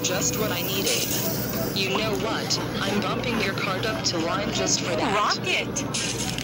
just what I needed. You know what? I'm bumping your card up to line just for that. Rocket!